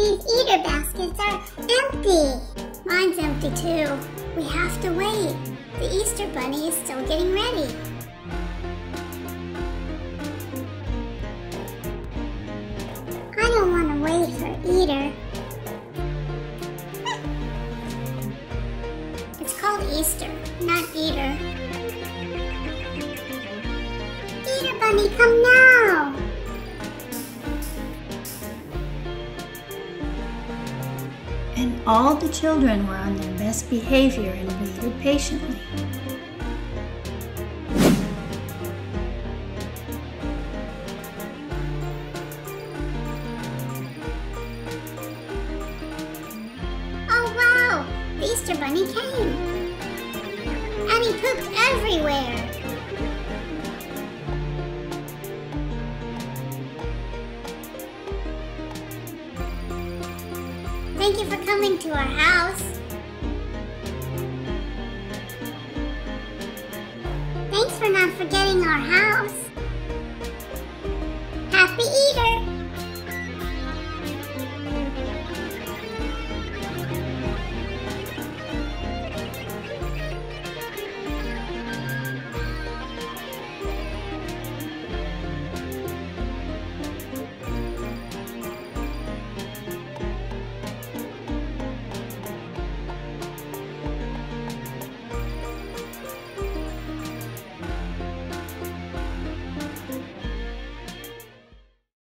These eater baskets are empty. Mine's empty too. We have to wait. The Easter Bunny is still getting ready. I don't want to wait for Eater. It's called Easter, not Eater. Eater Bunny, come now! And all the children were on their best behavior and waited patiently. Oh wow! The Easter Bunny came! And he pooped everywhere! Thank you for coming to our house. Thanks for not forgetting our house.